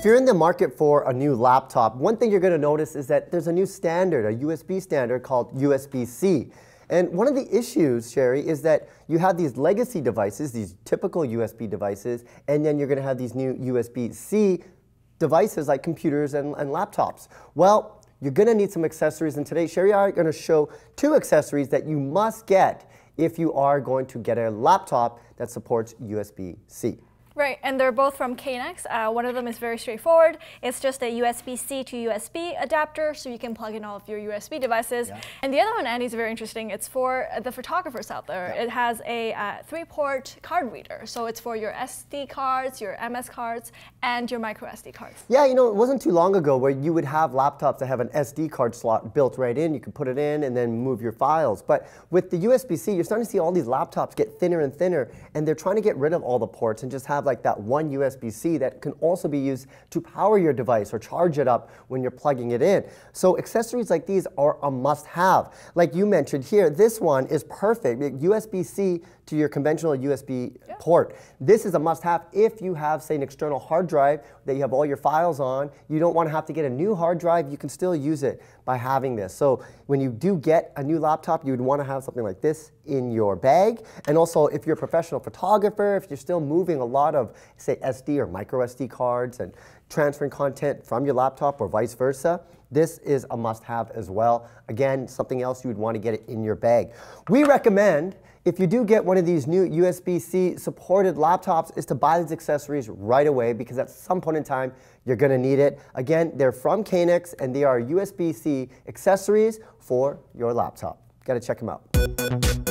If you're in the market for a new laptop, one thing you're going to notice is that there's a new standard, a USB standard called USB-C. And one of the issues, Sherry, is that you have these legacy devices, these typical USB devices, and then you're going to have these new USB-C devices like computers and, and laptops. Well, you're going to need some accessories, and today Sherry and I are going to show two accessories that you must get if you are going to get a laptop that supports USB-C. Right, and they're both from Kanex. Uh, one of them is very straightforward. It's just a USB-C to USB adapter, so you can plug in all of your USB devices. Yeah. And the other one, Andy, is very interesting. It's for the photographers out there. Yeah. It has a uh, three-port card reader, so it's for your SD cards, your MS cards, and your micro SD cards. Yeah, you know, it wasn't too long ago where you would have laptops that have an SD card slot built right in. You could put it in and then move your files. But with the USB-C, you're starting to see all these laptops get thinner and thinner, and they're trying to get rid of all the ports and just have have like that one USB-C that can also be used to power your device or charge it up when you're plugging it in. So accessories like these are a must-have. Like you mentioned here, this one is perfect. USB-C to your conventional USB yeah. port. This is a must-have if you have, say, an external hard drive that you have all your files on. You don't want to have to get a new hard drive. You can still use it by having this. So when you do get a new laptop, you would want to have something like this in your bag. And also, if you're a professional photographer, if you're still moving a lot of, say, SD or micro SD cards and transferring content from your laptop or vice versa, this is a must-have as well. Again, something else you would want to get it in your bag. We recommend if you do get one of these new USB-C supported laptops is to buy these accessories right away because at some point in time you're to need it. Again, they're from Kanex and they are USB-C accessories for your laptop. Got to check them out.